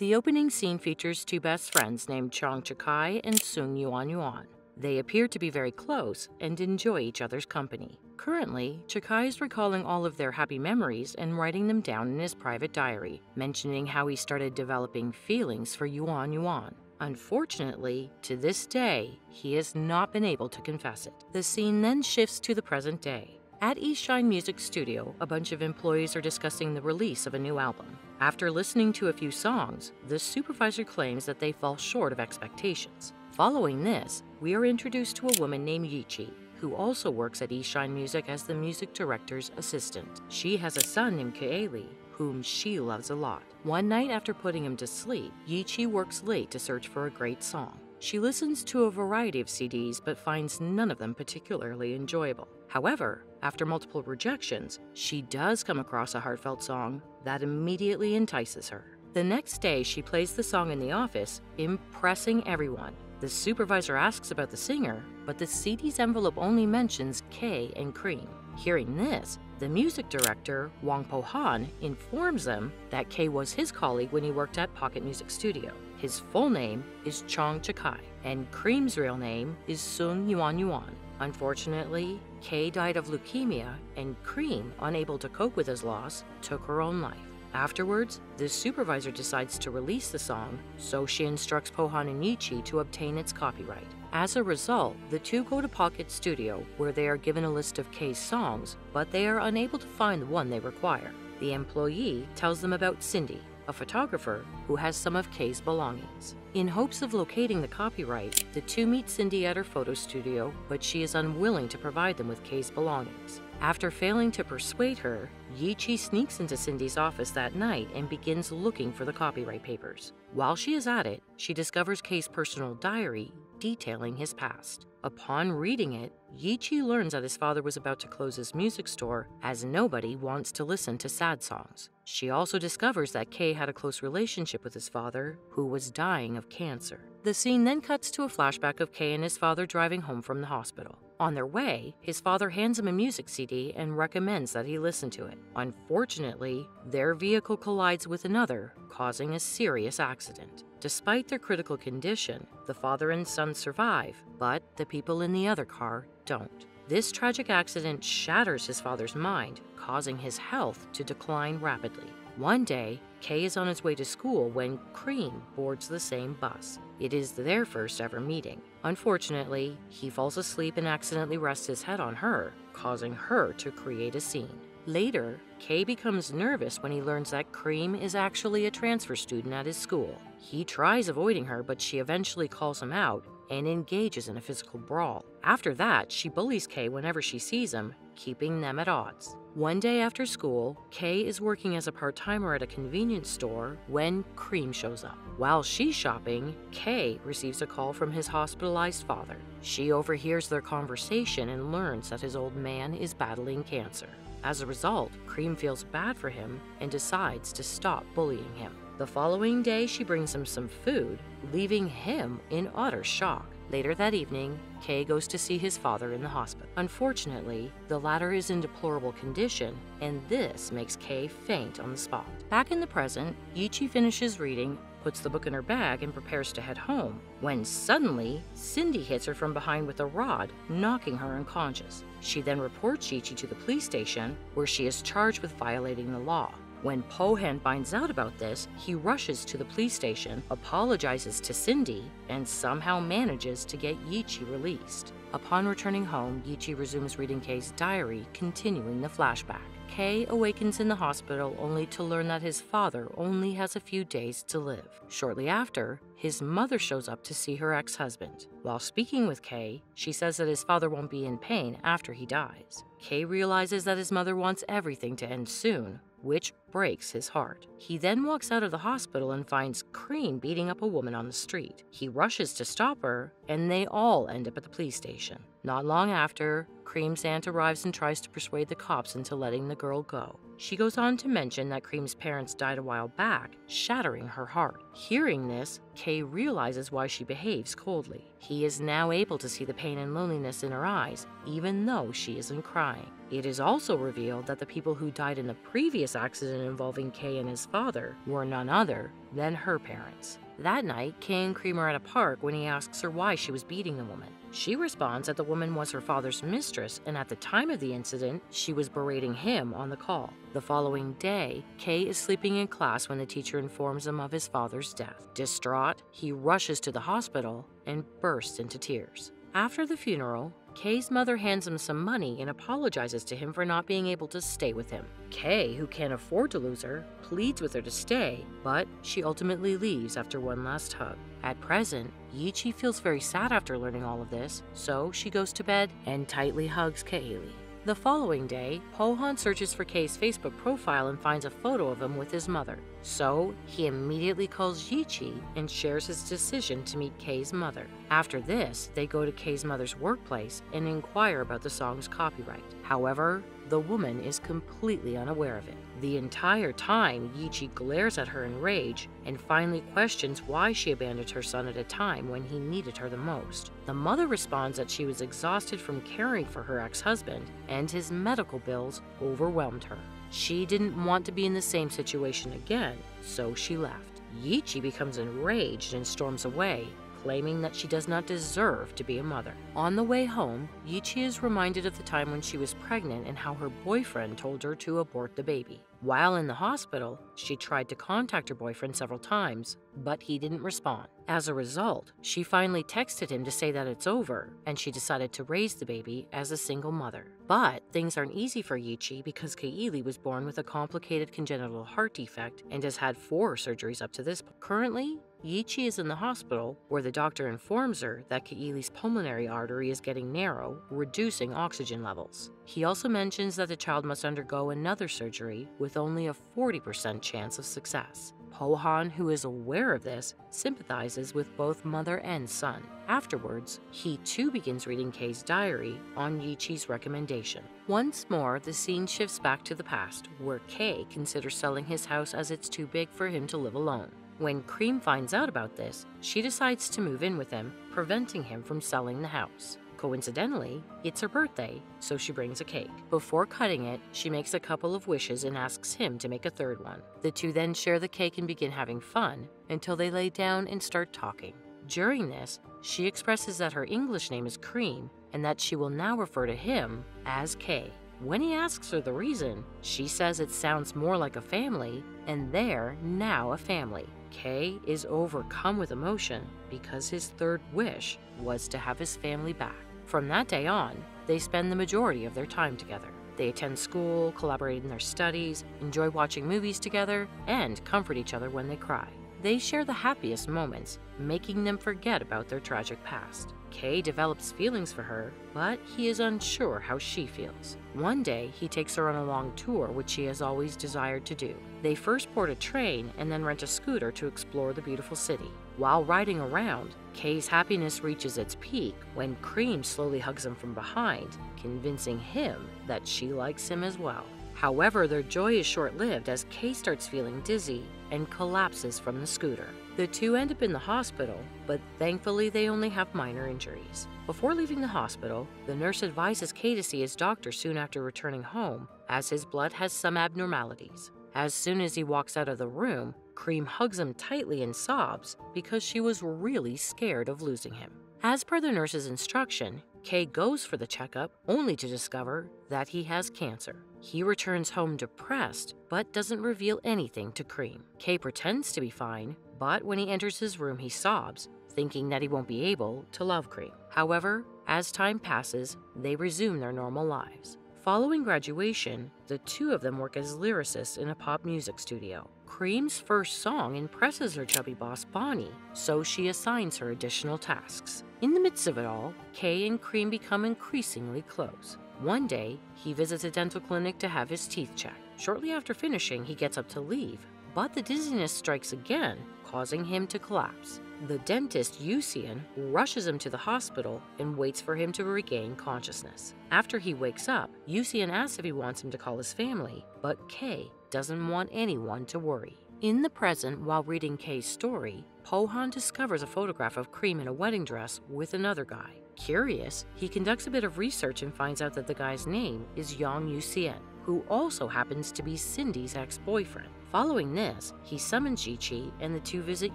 The opening scene features two best friends named Chong Chakai and Sung Yuan Yuan. They appear to be very close and enjoy each other's company. Currently, Chakai is recalling all of their happy memories and writing them down in his private diary, mentioning how he started developing feelings for Yuan Yuan. Unfortunately, to this day, he has not been able to confess it. The scene then shifts to the present day. At East Shine Music Studio, a bunch of employees are discussing the release of a new album. After listening to a few songs, the supervisor claims that they fall short of expectations. Following this, we are introduced to a woman named Yichi, who also works at East Shine Music as the music director's assistant. She has a son named Kaeli, whom she loves a lot. One night after putting him to sleep, Yichi works late to search for a great song. She listens to a variety of CDs but finds none of them particularly enjoyable. However, after multiple rejections, she does come across a heartfelt song that immediately entices her. The next day, she plays the song in the office, impressing everyone. The supervisor asks about the singer, but the CD's envelope only mentions K and Cream. Hearing this, the music director, Wang Po Han, informs them that K was his colleague when he worked at Pocket Music Studio. His full name is Chong Chakai, and Cream's real name is Sung Yuan Yuan. Unfortunately, Kay died of leukemia, and Cream, unable to cope with his loss, took her own life. Afterwards, the supervisor decides to release the song, so she instructs Pohan and Yichi to obtain its copyright. As a result, the two go to Pocket Studio, where they are given a list of Kay's songs, but they are unable to find the one they require. The employee tells them about Cindy, a photographer who has some of Kay's belongings. In hopes of locating the copyright, the two meet Cindy at her photo studio, but she is unwilling to provide them with Kay's belongings. After failing to persuade her, Yi Chi sneaks into Cindy's office that night and begins looking for the copyright papers. While she is at it, she discovers Kay's personal diary detailing his past. Upon reading it, Yichi learns that his father was about to close his music store as nobody wants to listen to sad songs. She also discovers that Kay had a close relationship with his father, who was dying of cancer. The scene then cuts to a flashback of Kay and his father driving home from the hospital. On their way, his father hands him a music CD and recommends that he listen to it. Unfortunately, their vehicle collides with another, causing a serious accident. Despite their critical condition, the father and son survive, but the people in the other car don't. This tragic accident shatters his father's mind, causing his health to decline rapidly. One day, Kay is on his way to school when Cream boards the same bus. It is their first ever meeting. Unfortunately, he falls asleep and accidentally rests his head on her, causing her to create a scene. Later, Kay becomes nervous when he learns that Cream is actually a transfer student at his school. He tries avoiding her, but she eventually calls him out and engages in a physical brawl. After that, she bullies Kay whenever she sees him, keeping them at odds. One day after school, Kay is working as a part timer at a convenience store when Cream shows up. While she's shopping, Kay receives a call from his hospitalized father. She overhears their conversation and learns that his old man is battling cancer. As a result, Cream feels bad for him and decides to stop bullying him. The following day, she brings him some food, leaving him in utter shock. Later that evening, Kay goes to see his father in the hospital. Unfortunately, the latter is in deplorable condition, and this makes Kay faint on the spot. Back in the present, Yichi finishes reading, puts the book in her bag, and prepares to head home, when suddenly, Cindy hits her from behind with a rod, knocking her unconscious. She then reports Yichi to the police station, where she is charged with violating the law. When Pohan finds out about this, he rushes to the police station, apologizes to Cindy, and somehow manages to get Yichi released. Upon returning home, Yichi resumes reading Kay's diary, continuing the flashback. Kay awakens in the hospital only to learn that his father only has a few days to live. Shortly after, his mother shows up to see her ex husband. While speaking with Kay, she says that his father won't be in pain after he dies. Kay realizes that his mother wants everything to end soon, which breaks his heart. He then walks out of the hospital and finds Cream beating up a woman on the street. He rushes to stop her, and they all end up at the police station. Not long after, Cream's aunt arrives and tries to persuade the cops into letting the girl go. She goes on to mention that Cream's parents died a while back, shattering her heart. Hearing this, Kay realizes why she behaves coldly. He is now able to see the pain and loneliness in her eyes, even though she isn't crying. It is also revealed that the people who died in the previous accident involving Kay and his father were none other than her parents. That night, Kay and Cream are at a park when he asks her why she was beating the woman. She responds that the woman was her father's mistress, and at the time of the incident, she was berating him on the call. The following day, Kay is sleeping in class when the teacher informs him of his father's death. Distraught, he rushes to the hospital and bursts into tears. After the funeral, Kay's mother hands him some money and apologizes to him for not being able to stay with him. Kay, who can't afford to lose her, pleads with her to stay, but she ultimately leaves after one last hug. At present, Yichi feels very sad after learning all of this, so she goes to bed and tightly hugs Kaylee. The following day, Pohan searches for Kay's Facebook profile and finds a photo of him with his mother. So, he immediately calls Yichi and shares his decision to meet Kay's mother. After this, they go to Kay's mother's workplace and inquire about the song's copyright. However, the woman is completely unaware of it. The entire time, Yichi glares at her in rage and finally questions why she abandoned her son at a time when he needed her the most. The mother responds that she was exhausted from caring for her ex husband and his medical bills overwhelmed her. She didn't want to be in the same situation again, so she left. Yichi becomes enraged and storms away, claiming that she does not deserve to be a mother. On the way home, Yichi is reminded of the time when she was pregnant and how her boyfriend told her to abort the baby. While in the hospital, she tried to contact her boyfriend several times, but he didn't respond. As a result, she finally texted him to say that it's over, and she decided to raise the baby as a single mother. But things aren't easy for Yichi because Kaylee was born with a complicated congenital heart defect and has had four surgeries up to this point. Currently, Yichi is in the hospital where the doctor informs her that Kaylee's pulmonary artery is getting narrow, reducing oxygen levels. He also mentions that the child must undergo another surgery with only a 40% chance of success. Pohan, who is aware of this, sympathizes with both mother and son. Afterwards, he too begins reading Kay's diary on Yichi's recommendation. Once more, the scene shifts back to the past, where Kay considers selling his house as it's too big for him to live alone. When Cream finds out about this, she decides to move in with him, preventing him from selling the house. Coincidentally, it's her birthday, so she brings a cake. Before cutting it, she makes a couple of wishes and asks him to make a third one. The two then share the cake and begin having fun until they lay down and start talking. During this, she expresses that her English name is Cream and that she will now refer to him as Kay. When he asks her the reason, she says it sounds more like a family, and they're now a family. Kay is overcome with emotion because his third wish was to have his family back. From that day on, they spend the majority of their time together. They attend school, collaborate in their studies, enjoy watching movies together, and comfort each other when they cry. They share the happiest moments, making them forget about their tragic past. Kay develops feelings for her, but he is unsure how she feels. One day, he takes her on a long tour, which she has always desired to do. They first board a train and then rent a scooter to explore the beautiful city. While riding around, Kay's happiness reaches its peak when Cream slowly hugs him from behind, convincing him that she likes him as well. However, their joy is short lived as Kay starts feeling dizzy and collapses from the scooter. The two end up in the hospital, but thankfully they only have minor injuries. Before leaving the hospital, the nurse advises Kay to see his doctor soon after returning home, as his blood has some abnormalities. As soon as he walks out of the room, Cream hugs him tightly and sobs because she was really scared of losing him. As per the nurse's instruction, Kay goes for the checkup only to discover that he has cancer. He returns home depressed, but doesn't reveal anything to Cream. Kay pretends to be fine, but when he enters his room, he sobs, thinking that he won't be able to love Cream. However, as time passes, they resume their normal lives. Following graduation, the two of them work as lyricists in a pop music studio. Cream's first song impresses her chubby boss Bonnie, so she assigns her additional tasks. In the midst of it all, Kay and Cream become increasingly close. One day, he visits a dental clinic to have his teeth checked. Shortly after finishing, he gets up to leave, but the dizziness strikes again, causing him to collapse. The dentist, Yusian, rushes him to the hospital and waits for him to regain consciousness. After he wakes up, Yusian asks if he wants him to call his family, but Kay doesn't want anyone to worry. In the present, while reading Kay's story, Pohan discovers a photograph of Cream in a wedding dress with another guy. Curious, he conducts a bit of research and finds out that the guy's name is Yang Yusian, who also happens to be Cindy's ex boyfriend. Following this, he summons Yiqi and the two visit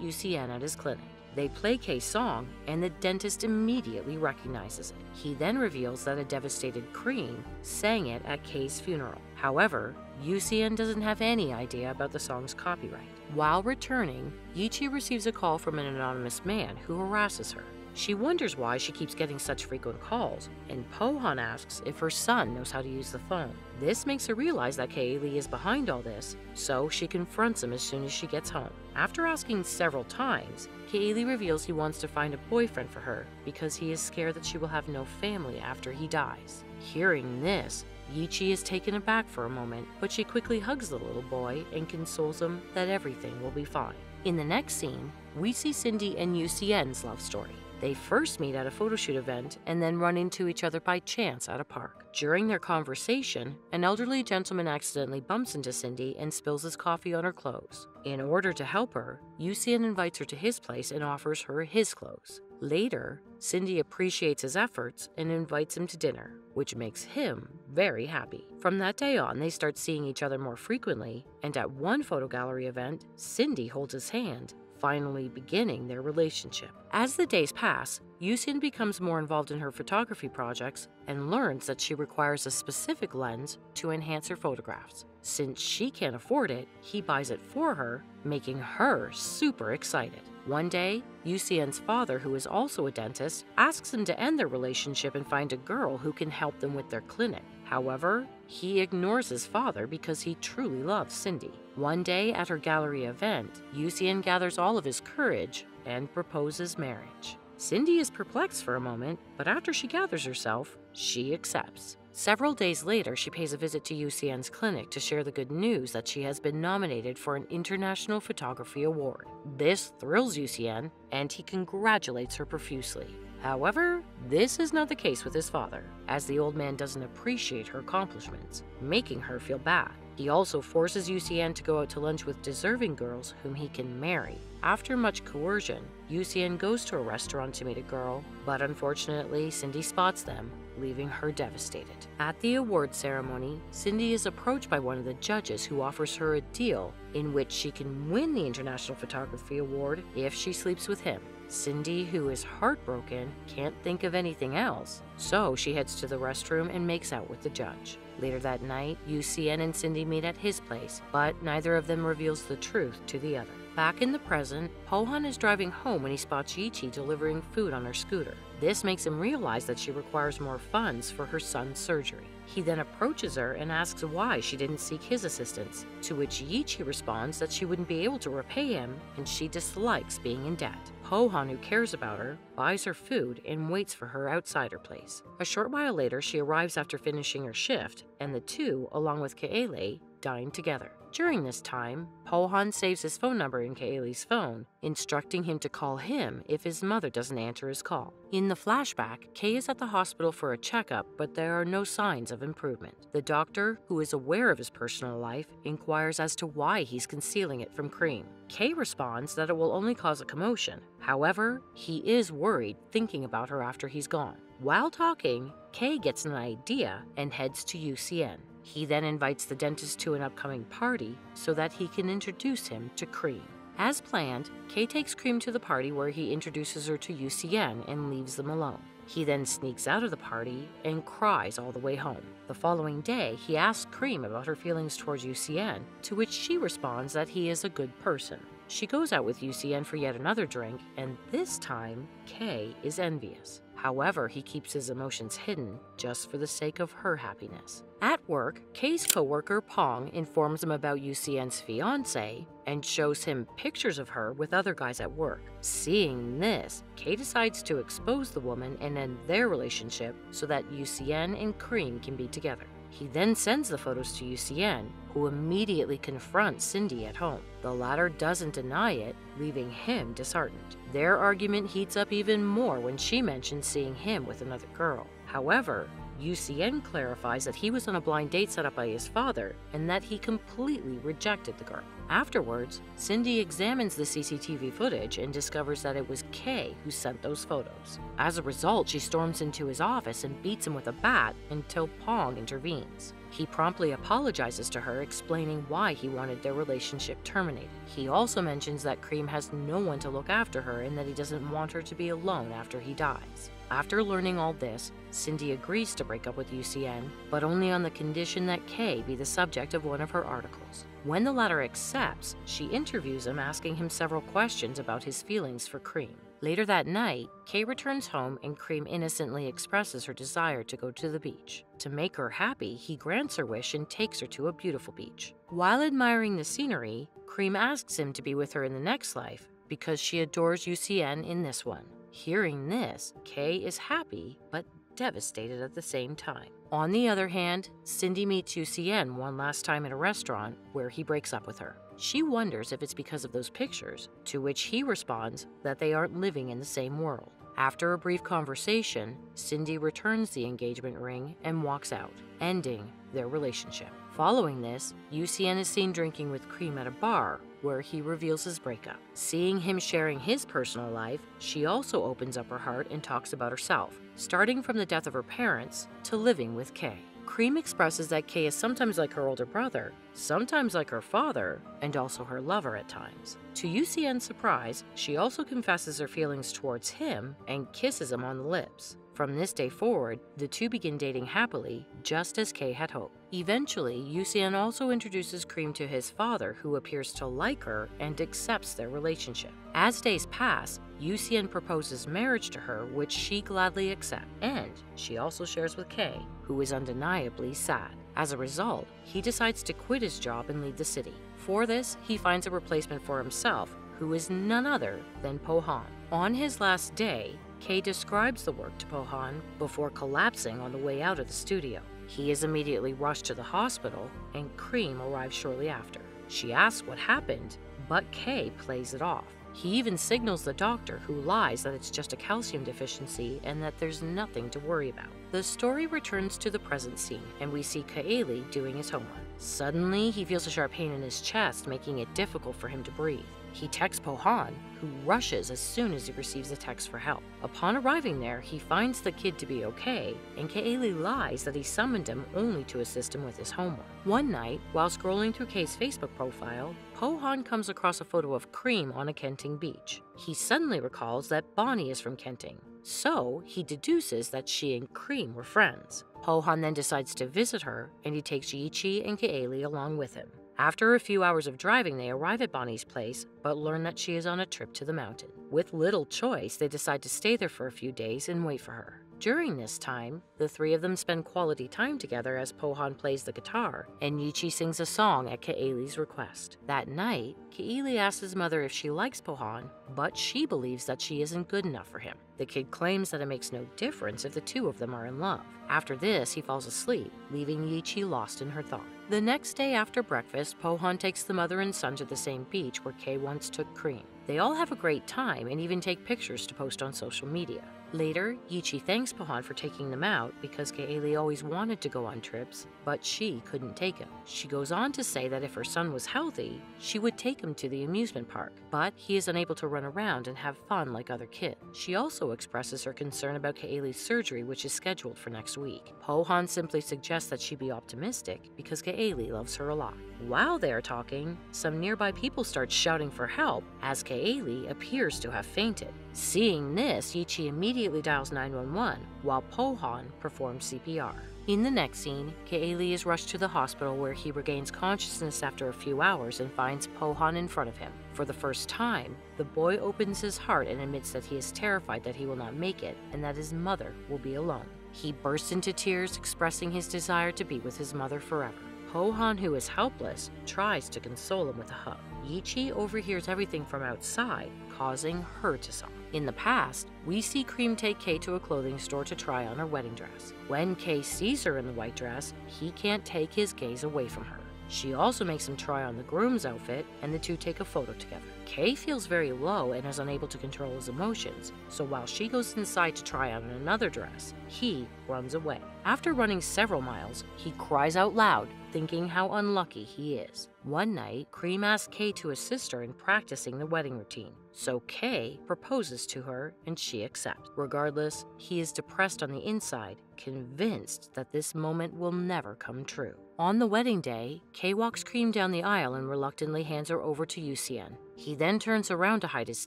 Yusian at his clinic. They play Kay's song, and the dentist immediately recognizes it. He then reveals that a devastated Cream sang it at Kay's funeral. However, Yusian doesn't have any idea about the song's copyright. While returning, Yiqi receives a call from an anonymous man who harasses her. She wonders why she keeps getting such frequent calls, and Pohan asks if her son knows how to use the phone. This makes her realize that Kaylee is behind all this, so she confronts him as soon as she gets home. After asking several times, Kaylee reveals he wants to find a boyfriend for her because he is scared that she will have no family after he dies. Hearing this, Yiqi is taken aback for a moment, but she quickly hugs the little boy and consoles him that everything will be fine. In the next scene, we see Cindy and Yusien's love story. They first meet at a photoshoot event and then run into each other by chance at a park. During their conversation, an elderly gentleman accidentally bumps into Cindy and spills his coffee on her clothes. In order to help her, Yusien invites her to his place and offers her his clothes. Later, Cindy appreciates his efforts and invites him to dinner, which makes him very happy. From that day on, they start seeing each other more frequently, and at one photo gallery event, Cindy holds his hand finally beginning their relationship. As the days pass, Yusian becomes more involved in her photography projects and learns that she requires a specific lens to enhance her photographs. Since she can't afford it, he buys it for her, making her super excited. One day, Yusien's father, who is also a dentist, asks him to end their relationship and find a girl who can help them with their clinic. However, he ignores his father because he truly loves Cindy. One day at her gallery event, Yusien gathers all of his courage and proposes marriage. Cindy is perplexed for a moment, but after she gathers herself, she accepts. Several days later, she pays a visit to Yusien's clinic to share the good news that she has been nominated for an International Photography Award. This thrills Yusien, and he congratulates her profusely. However, this is not the case with his father, as the old man doesn't appreciate her accomplishments, making her feel bad. He also forces Yusien to go out to lunch with deserving girls whom he can marry. After much coercion, Yusien goes to a restaurant to meet a girl, but unfortunately, Cindy spots them, leaving her devastated. At the award ceremony, Cindy is approached by one of the judges who offers her a deal in which she can win the International Photography Award if she sleeps with him. Cindy, who is heartbroken, can't think of anything else, so she heads to the restroom and makes out with the judge. Later that night, Yusian and Cindy meet at his place, but neither of them reveals the truth to the other. Back in the present, Pohan is driving home when he spots Yiqi delivering food on her scooter. This makes him realize that she requires more funds for her son's surgery. He then approaches her and asks why she didn't seek his assistance, to which Yiqi responds that she wouldn't be able to repay him and she dislikes being in debt. Pohan, who cares about her, buys her food and waits for her outside her place. A short while later, she arrives after finishing her shift, and the two, along with Kaele, dine together. During this time, Pohan saves his phone number in Kaeli's phone, instructing him to call him if his mother doesn't answer his call. In the flashback, Kay is at the hospital for a checkup, but there are no signs of improvement. The doctor, who is aware of his personal life, inquires as to why he's concealing it from Cream. Kay responds that it will only cause a commotion. However, he is worried thinking about her after he's gone. While talking, Kay gets an idea and heads to Yusian. He then invites the dentist to an upcoming party so that he can introduce him to Cream. As planned, Kay takes Cream to the party where he introduces her to Yusian and leaves them alone. He then sneaks out of the party and cries all the way home. The following day, he asks Cream about her feelings towards Yusian, to which she responds that he is a good person. She goes out with Yusian for yet another drink, and this time, Kay is envious. However, he keeps his emotions hidden just for the sake of her happiness. At work, Kay's coworker Pong informs him about Yusian's fiance and shows him pictures of her with other guys at work. Seeing this, Kay decides to expose the woman and end their relationship so that Yusian and Cream can be together. He then sends the photos to Yusian, who immediately confronts Cindy at home. The latter doesn't deny it, leaving him disheartened. Their argument heats up even more when she mentions seeing him with another girl. However, Yusian clarifies that he was on a blind date set up by his father and that he completely rejected the girl. Afterwards, Cindy examines the CCTV footage and discovers that it was Kay who sent those photos. As a result, she storms into his office and beats him with a bat until Pong intervenes. He promptly apologizes to her, explaining why he wanted their relationship terminated. He also mentions that Cream has no one to look after her and that he doesn't want her to be alone after he dies. After learning all this, Cindy agrees to break up with Yusian, but only on the condition that Kay be the subject of one of her articles. When the latter accepts, she interviews him, asking him several questions about his feelings for Cream. Later that night, Kay returns home and Cream innocently expresses her desire to go to the beach. To make her happy, he grants her wish and takes her to a beautiful beach. While admiring the scenery, Cream asks him to be with her in the next life because she adores Yusian in this one. Hearing this, Kay is happy but devastated at the same time. On the other hand, Cindy meets Yusian one last time at a restaurant where he breaks up with her. She wonders if it's because of those pictures, to which he responds that they aren't living in the same world. After a brief conversation, Cindy returns the engagement ring and walks out, ending their relationship. Following this, Yusian is seen drinking with Cream at a bar where he reveals his breakup. Seeing him sharing his personal life, she also opens up her heart and talks about herself, starting from the death of her parents to living with Kay. Cream expresses that Kay is sometimes like her older brother, sometimes like her father, and also her lover at times. To Yusian's surprise, she also confesses her feelings towards him and kisses him on the lips. From this day forward, the two begin dating happily, just as Kay had hoped. Eventually, Yusian also introduces Cream to his father, who appears to like her and accepts their relationship. As days pass, Yusian proposes marriage to her, which she gladly accepts, and she also shares with Kay, who is undeniably sad. As a result, he decides to quit his job and leave the city. For this, he finds a replacement for himself, who is none other than Po Han. On his last day, Kay describes the work to Po Han before collapsing on the way out of the studio. He is immediately rushed to the hospital, and Cream arrives shortly after. She asks what happened, but Kay plays it off. He even signals the doctor, who lies that it's just a calcium deficiency and that there's nothing to worry about. The story returns to the present scene, and we see Kaeli doing his homework. Suddenly, he feels a sharp pain in his chest, making it difficult for him to breathe. He texts Po Han, who rushes as soon as he receives a text for help. Upon arriving there, he finds the kid to be okay, and Kaeli lies that he summoned him only to assist him with his homework. One night, while scrolling through Kay's Facebook profile, Po Han comes across a photo of Cream on a Kenting beach. He suddenly recalls that Bonnie is from Kenting, so he deduces that she and Cream were friends. Po Han then decides to visit her, and he takes Yichi and Kaeli along with him. After a few hours of driving, they arrive at Bonnie's place, but learn that she is on a trip to the mountain. With little choice, they decide to stay there for a few days and wait for her. During this time, the three of them spend quality time together as Po Han plays the guitar and Yichi sings a song at Kaeli's request. That night, Kaeli asks his mother if she likes Po Han, but she believes that she isn't good enough for him. The kid claims that it makes no difference if the two of them are in love. After this, he falls asleep, leaving Yichi lost in her thought. The next day after breakfast, Po Han takes the mother and son to the same beach where Kay once took Cream. They all have a great time and even take pictures to post on social media. Later, Yichi thanks Po Han for taking them out because Kaeli always wanted to go on trips, but she couldn't take him. She goes on to say that if her son was healthy, she would take him to the amusement park, but he is unable to run around and have fun like other kids. She also expresses her concern about Kaeli's surgery, which is scheduled for next week. Po Han simply suggests that she be optimistic because Kaeli loves her a lot. While they are talking, some nearby people start shouting for help as Kaeli appears to have fainted. Seeing this, Yichi immediately dials 911 while Po Han performs CPR. In the next scene, Kaeli is rushed to the hospital where he regains consciousness after a few hours and finds Po Han in front of him. For the first time, the boy opens his heart and admits that he is terrified that he will not make it and that his mother will be alone. He bursts into tears, expressing his desire to be with his mother forever. Po Han, who is helpless, tries to console him with a hug. Yichi overhears everything from outside, causing her to sob. In the past, we see Cream take Kay to a clothing store to try on her wedding dress. When Kay sees her in the white dress, he can't take his gaze away from her. She also makes him try on the groom's outfit, and the two take a photo together. Kay feels very low and is unable to control his emotions, so while she goes inside to try on another dress, he runs away. After running several miles, he cries out loud, thinking how unlucky he is. One night, Cream asks Kay to assist her in practicing the wedding routine, so Kay proposes to her and she accepts. Regardless, he is depressed on the inside, convinced that this moment will never come true. On the wedding day, Kay walks Cream down the aisle and reluctantly hands her over to Yusian. He then turns around to hide his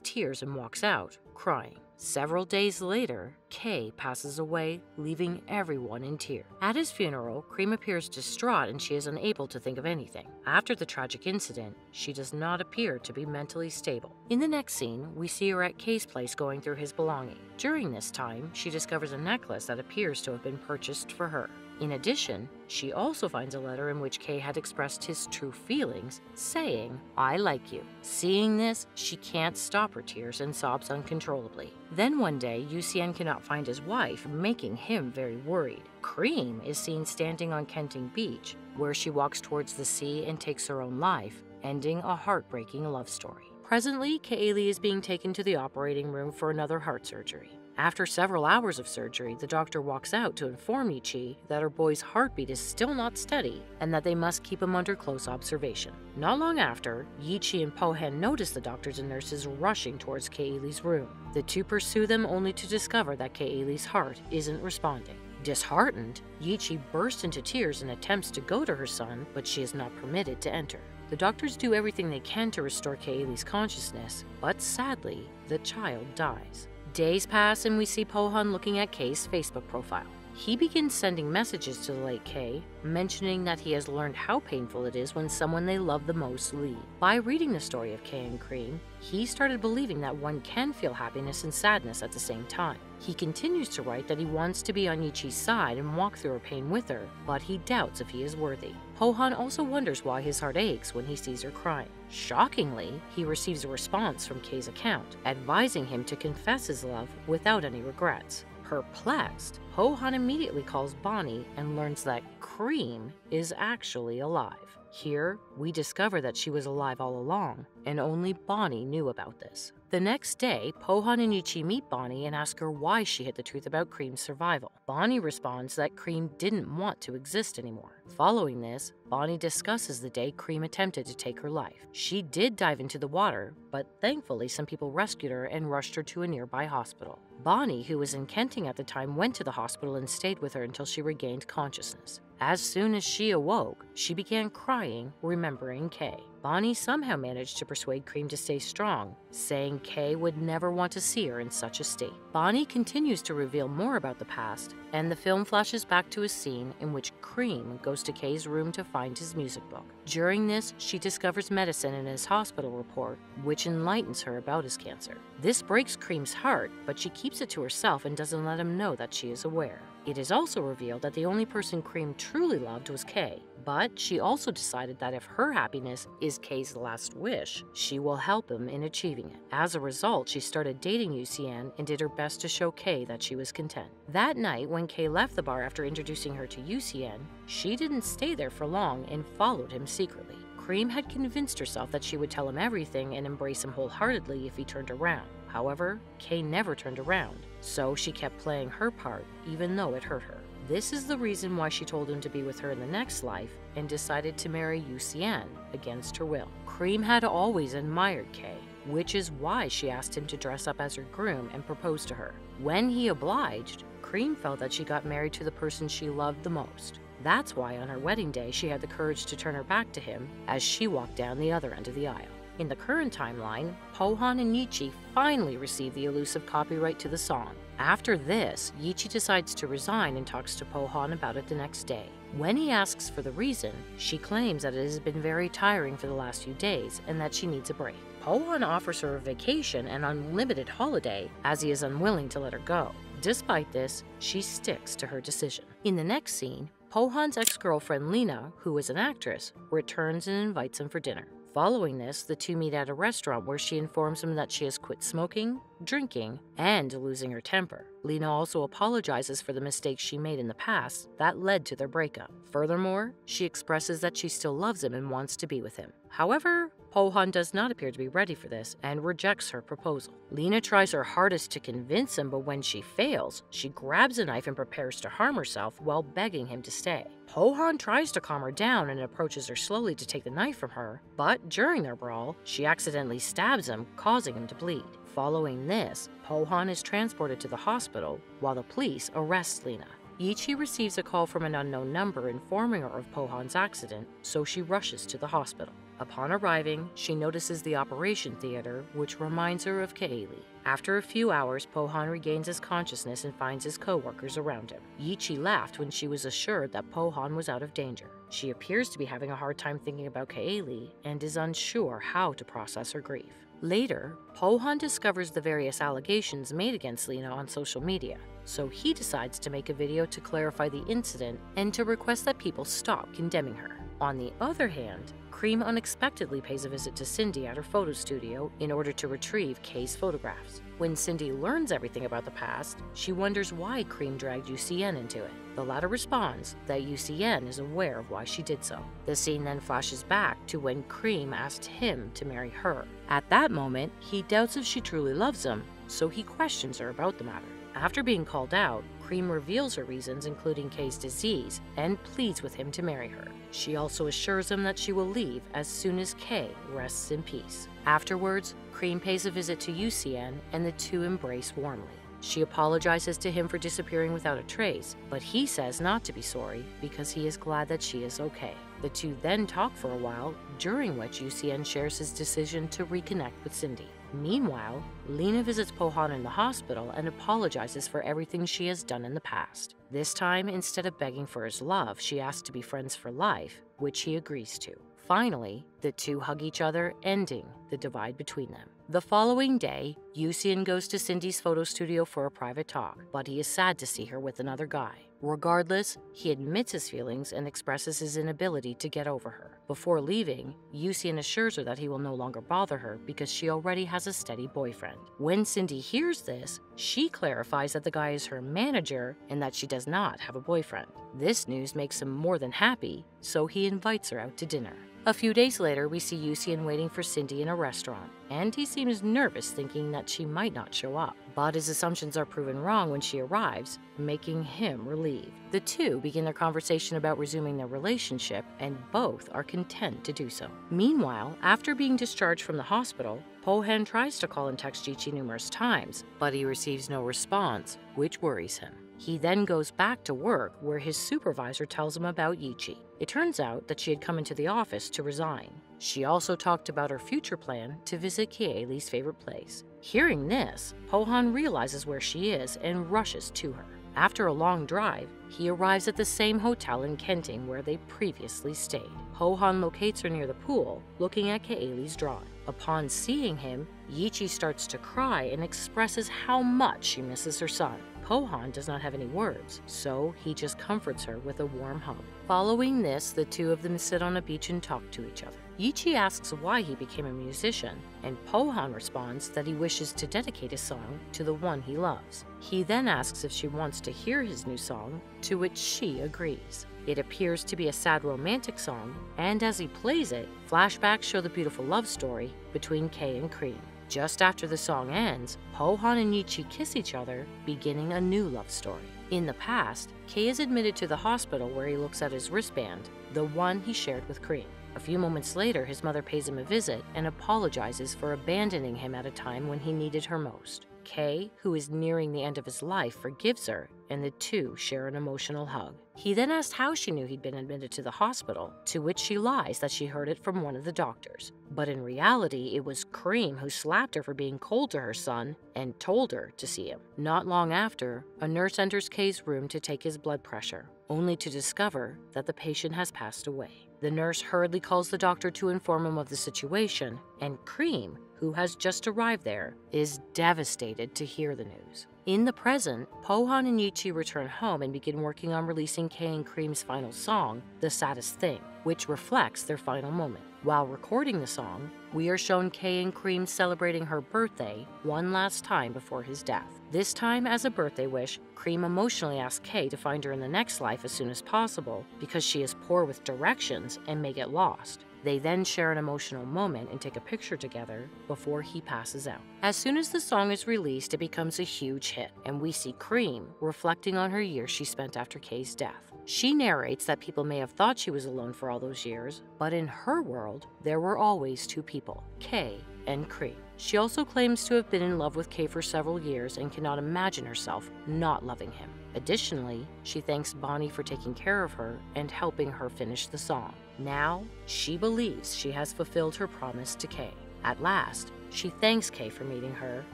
tears and walks out, crying. Several days later, Kay passes away, leaving everyone in tears. At his funeral, Cream appears distraught and she is unable to think of anything. After the tragic incident, she does not appear to be mentally stable. In the next scene, we see her at Kay's place going through his belongings. During this time, she discovers a necklace that appears to have been purchased for her. In addition, she also finds a letter in which Kay had expressed his true feelings, saying, I like you. Seeing this, she can't stop her tears and sobs uncontrollably. Then one day, Yusian cannot find his wife, making him very worried. Cream is seen standing on Kenting Beach, where she walks towards the sea and takes her own life, ending a heartbreaking love story. Presently, Kaylee is being taken to the operating room for another heart surgery. After several hours of surgery, the doctor walks out to inform Yichi that her boy's heartbeat is still not steady and that they must keep him under close observation. Not long after, Yichi and Pohan notice the doctors and nurses rushing towards Kaeli's room. The two pursue them only to discover that Kaeli's heart isn't responding. Disheartened, Yichi bursts into tears and attempts to go to her son, but she is not permitted to enter. The doctors do everything they can to restore Kaeli's consciousness, but sadly, the child dies. Days pass and we see Pohan looking at Kay's Facebook profile. He begins sending messages to the late Kay, mentioning that he has learned how painful it is when someone they love the most leaves. By reading the story of Kay and Cream, he started believing that one can feel happiness and sadness at the same time. He continues to write that he wants to be on Yichi's side and walk through her pain with her, but he doubts if he is worthy. Pohan also wonders why his heart aches when he sees her crying. Shockingly, he receives a response from Kay's account, advising him to confess his love without any regrets. Perplexed, Pohan immediately calls Bonnie and learns that Cream is actually alive. Here, we discover that she was alive all along, and only Bonnie knew about this. The next day, Pohan and Yichi meet Bonnie and ask her why she hid the truth about Cream's survival. Bonnie responds that Cream didn't want to exist anymore. Following this, Bonnie discusses the day Cream attempted to take her life. She did dive into the water, but thankfully some people rescued her and rushed her to a nearby hospital. Bonnie, who was in Kenting at the time, went to the hospital and stayed with her until she regained consciousness. As soon as she awoke, she began crying, remembering Kay. Bonnie somehow managed to persuade Cream to stay strong, saying Kay would never want to see her in such a state. Bonnie continues to reveal more about the past, and the film flashes back to a scene in which Cream goes to Kay's room to find his music book. During this, she discovers medicine in his hospital report, which enlightens her about his cancer. This breaks Cream's heart, but she keeps it to herself and doesn't let him know that she is aware. It is also revealed that the only person Cream truly loved was Kay, but she also decided that if her happiness is Kay's last wish, she will help him in achieving it. As a result, she started dating Yusian and did her best to show Kay that she was content. That night, when Kay left the bar after introducing her to Yusian, she didn't stay there for long and followed him secretly. Cream had convinced herself that she would tell him everything and embrace him wholeheartedly if he turned around. However, Kay never turned around, so she kept playing her part even though it hurt her. This is the reason why she told him to be with her in the next life and decided to marry Yusian against her will. Cream had always admired Kay, which is why she asked him to dress up as her groom and propose to her. When he obliged, Cream felt that she got married to the person she loved the most. That's why on her wedding day she had the courage to turn her back to him as she walked down the other end of the aisle. In the current timeline, Pohan and Yichi finally receive the elusive copyright to the song. After this, Yichi decides to resign and talks to Pohan about it the next day. When he asks for the reason, she claims that it has been very tiring for the last few days and that she needs a break. Pohan offers her a vacation and unlimited holiday as he is unwilling to let her go. Despite this, she sticks to her decision. In the next scene, Pohan's ex girlfriend Lena, who is an actress, returns and invites him for dinner. Following this, the two meet at a restaurant where she informs him that she has quit smoking, drinking, and losing her temper. Lena also apologizes for the mistakes she made in the past that led to their breakup. Furthermore, she expresses that she still loves him and wants to be with him. However, Pohan does not appear to be ready for this and rejects her proposal. Lena tries her hardest to convince him, but when she fails, she grabs a knife and prepares to harm herself while begging him to stay. Pohan tries to calm her down and approaches her slowly to take the knife from her, but during their brawl, she accidentally stabs him, causing him to bleed. Following this, Pohan is transported to the hospital while the police arrest Lena. Yichi receives a call from an unknown number informing her of Pohan's accident, so she rushes to the hospital. Upon arriving, she notices the operation theater, which reminds her of Kaeli. After a few hours, Pohan regains his consciousness and finds his co-workers around him. Yichi laughed when she was assured that Pohan was out of danger. She appears to be having a hard time thinking about Kaeli and is unsure how to process her grief. Later, Pohan discovers the various allegations made against Lena on social media, so he decides to make a video to clarify the incident and to request that people stop condemning her. On the other hand, Cream unexpectedly pays a visit to Cindy at her photo studio in order to retrieve Kay's photographs. When Cindy learns everything about the past, she wonders why Cream dragged Yusian into it. The latter responds that Yusian is aware of why she did so. The scene then flashes back to when Cream asked him to marry her. At that moment, he doubts if she truly loves him, so he questions her about the matter. After being called out, Cream reveals her reasons, including Kay's disease, and pleads with him to marry her. She also assures him that she will leave as soon as Kay rests in peace. Afterwards, Cream pays a visit to Yusian and the two embrace warmly. She apologizes to him for disappearing without a trace, but he says not to be sorry because he is glad that she is okay. The two then talk for a while, during which Yusian shares his decision to reconnect with Cindy. Meanwhile, Lena visits Pohan in the hospital and apologizes for everything she has done in the past. This time, instead of begging for his love, she asks to be friends for life, which he agrees to. Finally, the two hug each other, ending the divide between them. The following day, Yusian goes to Cindy's photo studio for a private talk, but he is sad to see her with another guy. Regardless, he admits his feelings and expresses his inability to get over her. Before leaving, Yusian assures her that he will no longer bother her because she already has a steady boyfriend. When Cindy hears this, she clarifies that the guy is her manager and that she does not have a boyfriend. This news makes him more than happy, so he invites her out to dinner. A few days later, we see Yusian waiting for Cindy in a restaurant, and he seems nervous thinking that she might not show up. But his assumptions are proven wrong when she arrives, making him relieved. The two begin their conversation about resuming their relationship, and both are content to do so. Meanwhile, after being discharged from the hospital, Pohan tries to call and text Yichi numerous times, but he receives no response, which worries him. He then goes back to work where his supervisor tells him about Yichi. It turns out that she had come into the office to resign. She also talked about her future plan to visit Kaeli's favorite place. Hearing this, Pohan realizes where she is and rushes to her. After a long drive, he arrives at the same hotel in Kenting where they previously stayed. Pohan locates her near the pool, looking at Kaeli's drawing. Upon seeing him, Yichi starts to cry and expresses how much she misses her son. Pohan does not have any words, so he just comforts her with a warm hug. Following this, the two of them sit on a beach and talk to each other. Yichi asks why he became a musician, and Pohan responds that he wishes to dedicate his song to the one he loves. He then asks if she wants to hear his new song, to which she agrees. It appears to be a sad romantic song, and as he plays it, flashbacks show the beautiful love story between Kay and Cream. Just after the song ends, Pohan and Yichi kiss each other, beginning a new love story. In the past, Kay is admitted to the hospital where he looks at his wristband, the one he shared with Cream. A few moments later, his mother pays him a visit and apologizes for abandoning him at a time when he needed her most. Kay, who is nearing the end of his life, forgives her, and the two share an emotional hug. He then asks how she knew he'd been admitted to the hospital, to which she lies that she heard it from one of the doctors. But in reality, it was Cream who slapped her for being cold to her son and told her to see him. Not long after, a nurse enters Kay's room to take his blood pressure, only to discover that the patient has passed away. The nurse hurriedly calls the doctor to inform him of the situation, and Cream, who has just arrived there, is devastated to hear the news. In the present, Pohan and Yichi return home and begin working on releasing Kay and Cream's final song, The Saddest Thing, which reflects their final moment. While recording the song, we are shown Kay and Cream celebrating her birthday one last time before his death. This time, as a birthday wish, Cream emotionally asks Kay to find her in the next life as soon as possible because she is poor with directions and may get lost. They then share an emotional moment and take a picture together before he passes out. As soon as the song is released, it becomes a huge hit, and we see Cream reflecting on her years she spent after Kay's death. She narrates that people may have thought she was alone for all those years, but in her world, there were always two people Kay and Cream. She also claims to have been in love with Kay for several years and cannot imagine herself not loving him. Additionally, she thanks Bonnie for taking care of her and helping her finish the song. Now, she believes she has fulfilled her promise to Kay. At last, she thanks Kay for meeting her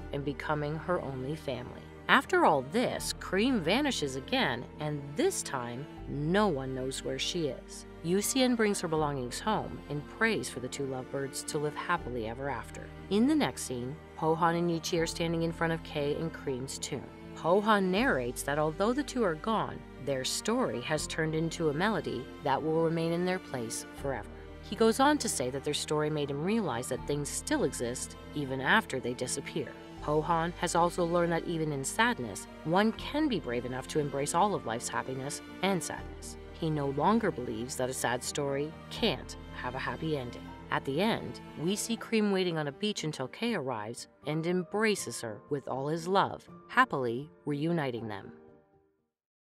and becoming her only family. After all this, Cream vanishes again, and this time, no one knows where she is. Yusian brings her belongings home and prays for the two lovebirds to live happily ever after. In the next scene, Pohan and Yuichi are standing in front of Kay and Cream's tomb. Pohan narrates that although the two are gone, their story has turned into a melody that will remain in their place forever. He goes on to say that their story made him realize that things still exist even after they disappear. Pohan has also learned that even in sadness, one can be brave enough to embrace all of life's happiness and sadness. He no longer believes that a sad story can't have a happy ending. At the end, we see Cream waiting on a beach until Kay arrives and embraces her with all his love, happily reuniting them.